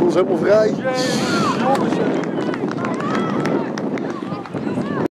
Ons is helemaal vrij.